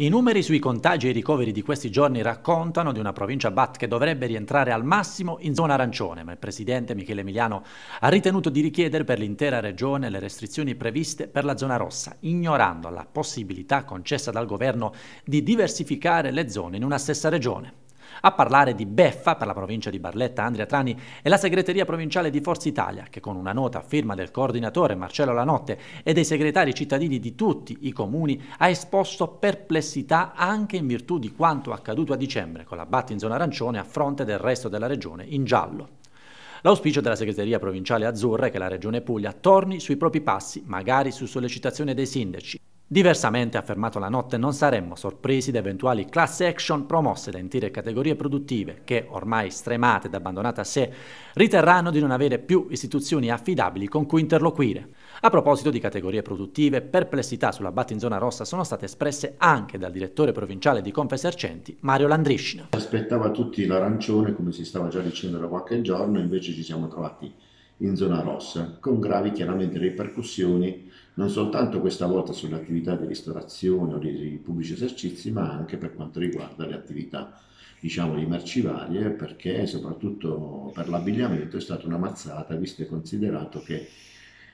I numeri sui contagi e i ricoveri di questi giorni raccontano di una provincia BAT che dovrebbe rientrare al massimo in zona arancione, ma il presidente Michele Emiliano ha ritenuto di richiedere per l'intera regione le restrizioni previste per la zona rossa, ignorando la possibilità concessa dal governo di diversificare le zone in una stessa regione. A parlare di beffa per la provincia di Barletta Andrea Trani è la segreteria provinciale di Forza Italia che con una nota a firma del coordinatore Marcello Lanotte e dei segretari cittadini di tutti i comuni ha esposto perplessità anche in virtù di quanto accaduto a dicembre con la BAT in zona arancione a fronte del resto della regione in giallo. L'auspicio della segreteria provinciale azzurra è che la regione Puglia torni sui propri passi, magari su sollecitazione dei sindaci, Diversamente, ha affermato la notte, non saremmo sorpresi da eventuali class action promosse da intere categorie produttive che, ormai stremate ed abbandonate a sé, riterranno di non avere più istituzioni affidabili con cui interloquire. A proposito di categorie produttive, perplessità sulla batta in zona rossa sono state espresse anche dal direttore provinciale di Confesercenti, Mario Landriscina. Aspettava tutti l'arancione, come si stava già dicendo da qualche giorno, invece ci siamo trovati in zona rossa, con gravi chiaramente ripercussioni non soltanto questa volta sulle attività di ristorazione o di pubblici esercizi, ma anche per quanto riguarda le attività diciamo di merci varie, perché soprattutto per l'abbigliamento è stata una mazzata, visto e considerato che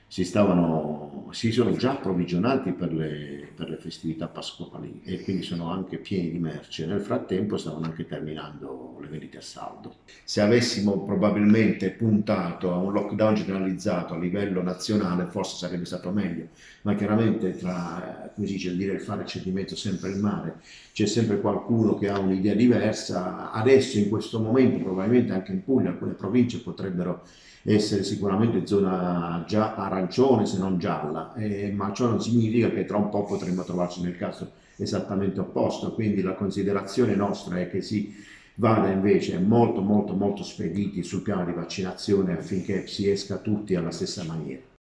si, stavano, si sono già approvvigionati per le, per le, festività pasquali e quindi sono anche pieni di merce. Nel frattempo stavano anche terminando vendite a saldo. Se avessimo probabilmente puntato a un lockdown generalizzato a livello nazionale forse sarebbe stato meglio, ma chiaramente tra, come si dice, dire il fare c'è di sempre il mare, c'è sempre qualcuno che ha un'idea diversa. Adesso in questo momento probabilmente anche in Puglia alcune province potrebbero essere sicuramente zona già arancione se non gialla, eh, ma ciò non significa che tra un po' potremmo trovarci nel caso esattamente opposto, quindi la considerazione nostra è che si vada invece molto molto molto spediti sul piano di vaccinazione affinché si esca tutti alla stessa maniera.